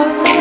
Oh, me.